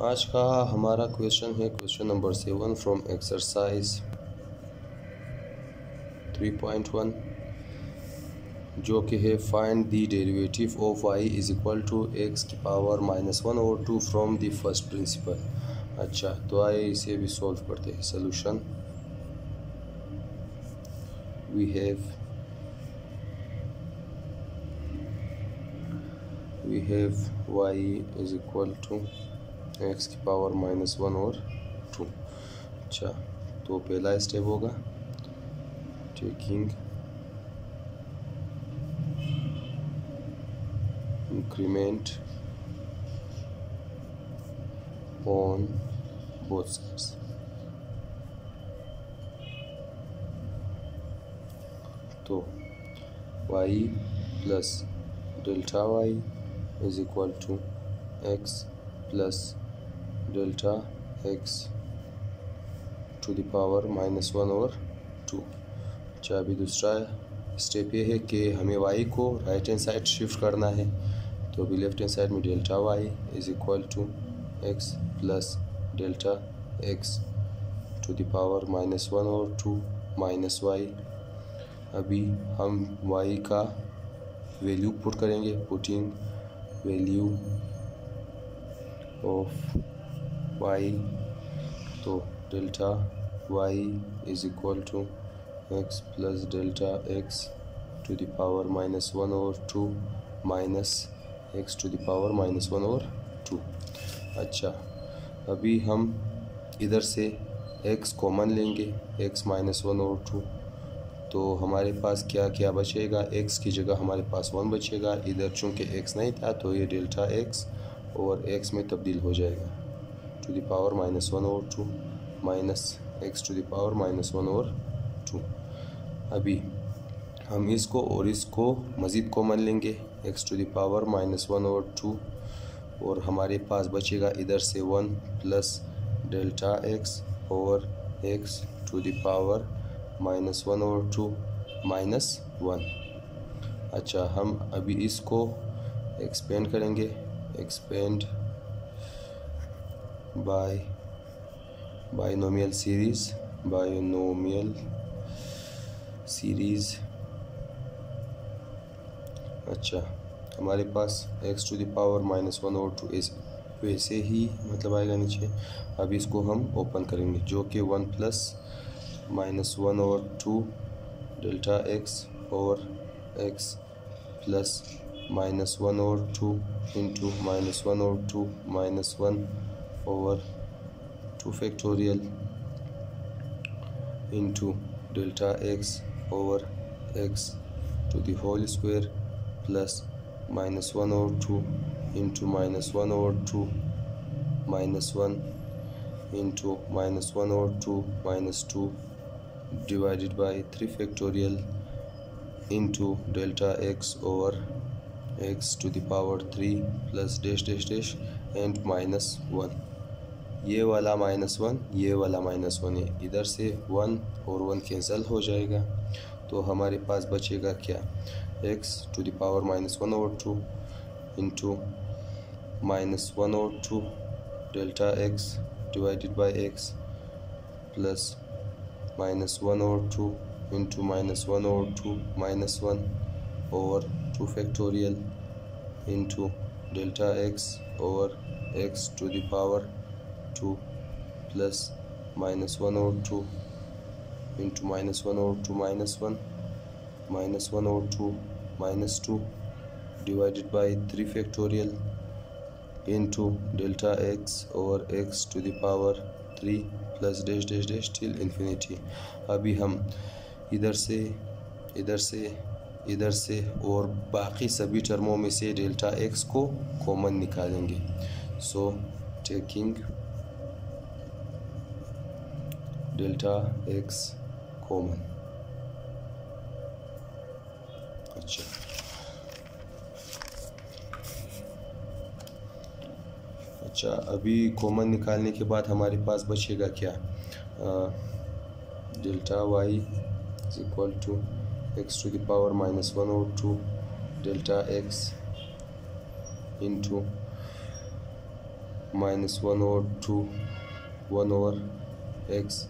आज का हमारा क्वेश्चन है question number seven from exercise 3.1 जो कि है find the derivative of y is equal to x की पावर माइनस वन और two from the first principle अच्छा तो आइए इसे भी सॉल्व करते हैं। Solution we have we have y is equal to x की पावर माइनस वन और टू। अच्छा तो पहला स्टेप होगा taking increment on both sides. तो y plus delta y is equal to x plus delta x to the power minus one और two अच्छा अभी दूसरा स्टेप ये है कि हमें वाई को राइट हैंड साइड शिफ्ट करना है। तो अभी लेफ़्ट हैंड साइड में delta y is equal to x plus delta x to the power minus one और टू माइनस वाई अभी हम वाई का वैल्यू पुट करेंगे पुटिंग वैल्यू ऑफ़ वाई तो delta y is equal to x plus delta x to the power minus one और two minus x to the power minus one और two. अच्छा अभी हम इधर से एक्स कॉमन लेंगे, एक्स माइनस वन और टू। तो हमारे पास क्या क्या बचेगा? एक्स की जगह हमारे पास वन बचेगा। इधर चूँकि एक्स नहीं था तो ये डेल्टा एक्स और एक्स में तब्दील हो जाएगा। To the power minus one और two minus x to the power minus one और टू अभी हम इसको और इसको मज़ीद कॉमन लेंगे। X to the power minus one और टू और हमारे पास बचेगा इधर से वन प्लस डेल्टा एक्स और x to the power minus one और टू माइनस वन अच्छा हम अभी इसको एक्सपेंड करेंगे। Expand by, binomial series binomial series. अच्छा हमारे पास x to the power minus one और टू एस वैसे ही मतलब आएगा नीचे। अब इसको हम ओपन करेंगे, जो कि वन प्लस माइनस वन और टू डेल्टा एक्स और एक्स प्लस माइनस वन और टू इंटू माइनस वन और two minus one over 2 factorial into delta x over x to the whole square plus minus 1 over 2 into minus 1 over 2 minus 1 into minus 1 over 2 minus 2 divided by 3 factorial into delta x over x to the power 3 plus dash dash dash and minus 1 ये वाला minus one ये वाला minus one है। इधर से one और one cancel हो जाएगा। तो हमारे पास बचेगा क्या? X to the power minus one और टू इंटू माइनस वन और two delta x divided by x plus minus one और टू इंटू माइनस वन और टू माइनस वन और two factorial into delta x और x to the power two plus minus one और two into minus one और two minus one minus one और two minus two divided by three factorial into delta x और x to the power three plus dash dash dash till infinity अभी हम इधर से इधर से इधर से और बाकी सभी टर्मों में से डेल्टा एक्स को कॉमन निकालेंगे. So taking delta x common. अच्छा। अच्छा अभी कॉमन निकालने के बाद हमारे पास बचेगा क्या? Delta y is equal to x to the power minus one और two delta x into minus one और two one over x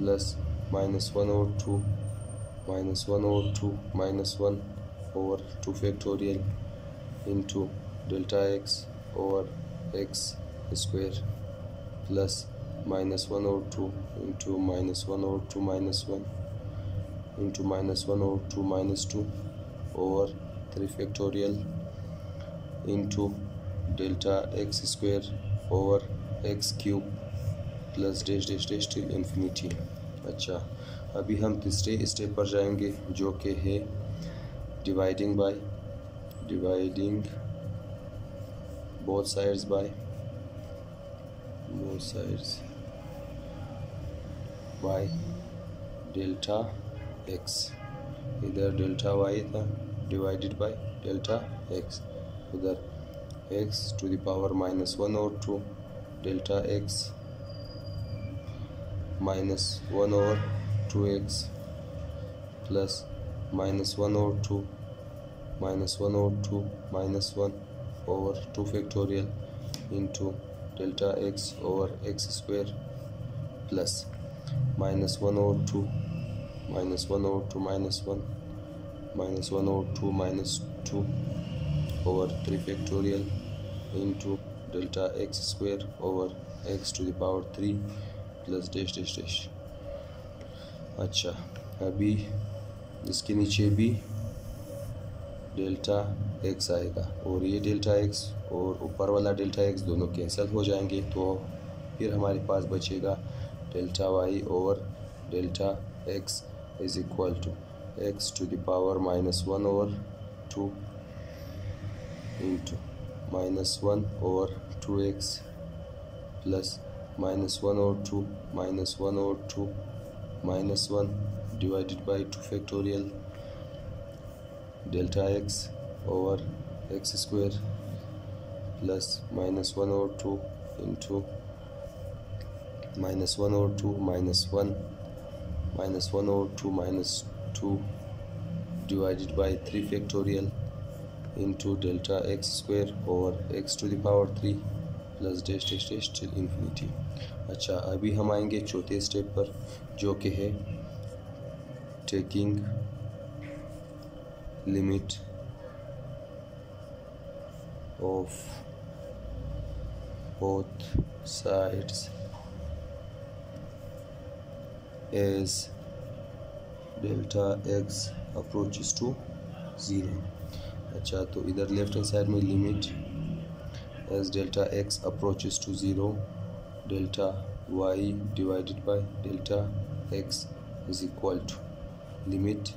plus minus 1 over 2 minus 1 over 2 minus 1 over 2 factorial into delta x over x square plus minus 1 over 2 into minus 1 over 2 minus 1 into minus 1 over 2 minus 2 over 3 factorial into delta x square over x cube plus dash dash dash till infinity. अच्छा अभी हम तीसरे step पर जाएँगे, जो कि है dividing by dividing both sides by both sides y delta x इधर डेल्टा वाई था डिवाइडेड बाय डेल्टा एक्स उधर x to the power minus one और two delta x minus 1 over 2x plus minus 1 over 2 minus 1 over 2 minus 1 over 2 factorial into delta x over x square plus minus 1 over 2 minus 1 over 2 minus 1 minus 1 over 2 minus 2 over 3 factorial into delta x square over x to the power 3 plus dash dash dash अच्छा अभी इसके नीचे भी delta x आएगा। और ये delta x और ऊपर वाला डेल्टा एक्स दोनों कैंसिल हो जाएँगे तो फिर हमारे पास बचेगा delta y over delta x is equal to x to the power minus 1 over 2 into minus 1 over 2x plus minus 1 over 2 minus 1 over 2 minus 1 divided by 2 factorial delta x over x square plus minus 1 over 2 into minus 1 over 2 minus 1 minus 1 over 2 minus 2 divided by 3 factorial into delta x square over x to the power 3 plus dash dash dash till infinity. अच्छा अभी हम आएँगे चौथे step पर, जो कि है taking limit of both sides as delta x approaches to zero. अच्छा तो इधर लेफ़्ट हैंड साइड में limit as delta x approaches to 0 delta y divided by delta x is equal to limit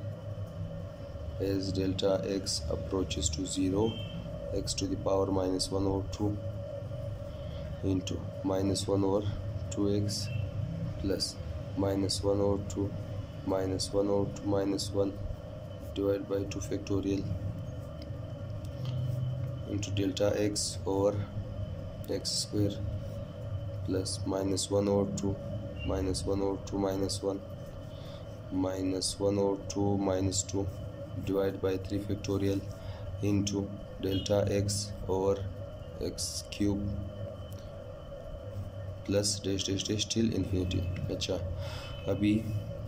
as delta x approaches to 0 x to the power minus 1 over 2 into minus 1 over 2x plus minus 1 over 2 minus 1 over 2 minus 1 divided by 2 factorial into delta x over x square plus minus 1 over 2 minus 1 over 2 minus 1 minus 1 over 2 minus 2 divided by 3 factorial into delta x over x cube plus dash dash dash till infinity अच्छा अभी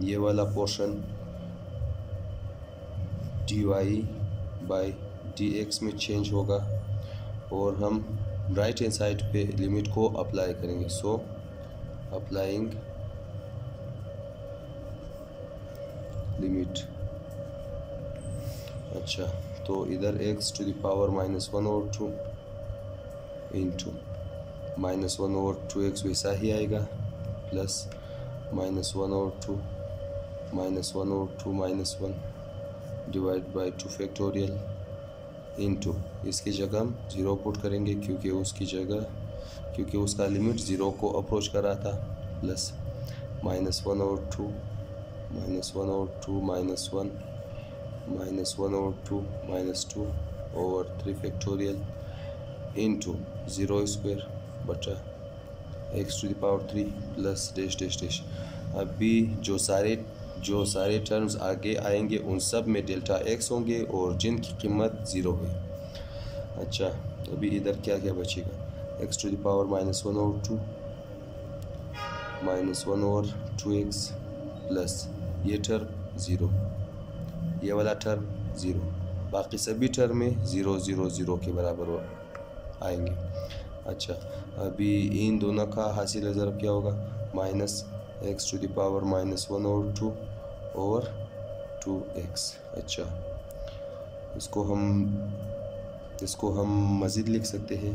ये वाला portion by d x में change होगा और हम right hand side पे limit को अप्लाई करेंगे। सो अप्लाइंग लिमिट अच्छा तो इधर x to the power minus one और टू इंटू माइनस वन और टू एक्स वैसा ही आएगा। प्लस माइनस वन और टू माइनस वन और two minus one divide by two factorial into इसकी जगह हम ज़ीरो पुट करेंगे क्योंकि उसकी जगह, क्योंकि उसका लिमिट ज़ीरो को अप्रोच कर रहा था। प्लस माइनस वन और टू माइनस वन और two minus one minus one और two minus two over three factorial into zero square बचा x to the power three plus dash dash dash अभी जो सारे जो सारे टर्म्स आगे आएँगे, उन सब में डेल्टा एक्स होंगे और जिनकी कीमत ज़ीरो है। अच्छा अभी इधर क्या क्या बचेगा? X to the power minus one और टू माइनस वन और टू एक्स प्लस ये टर्म ज़ीरो ये वाला टर्म ज़ीरो बाकी सभी टर्म में ज़ीरो ज़ीरो ज़ीरो के बराबर आएँगे। अच्छा अभी इन दोनों का हासिल ज़रब क्या होगा? Minus x to the power minus one और टू ओवर टू एक्स अच्छा। इसको हम इसको हम मज़ीद लिख सकते हैं।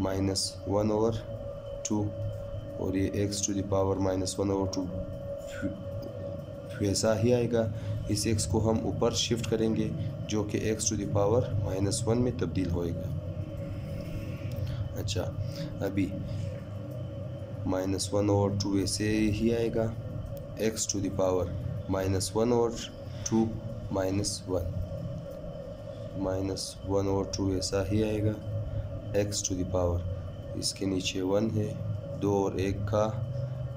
माइनस वन ओवर टू और ये x to the power minus one over two वैसा ही आएगा। इस एक्स को हम ऊपर शिफ्ट करेंगे, जो कि x to the power minus one में तब्दील होएगा। अच्छा अभी माइनस वन ओवर टू ऐसे ही आएगा। X to the minus one over two minus one minus one और टू ऐसा ही आएगा। एक्स टू दावर इसके नीचे वन है। दो और एक का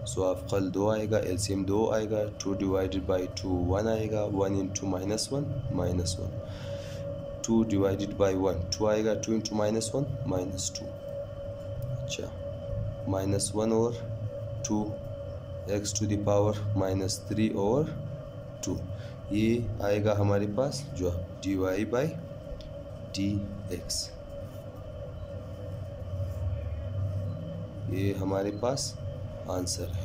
सो आप कल दो आएगा एलसीएम दो आएगा। Two divided by two one आएगा। One into minus one minus one two divided by one two आएगा। Two into minus one minus two अच्छा। माइनस वन और two x to the power minus three over two. ये आएगा हमारे पास जो d y by d x ये हमारे पास आंसर है।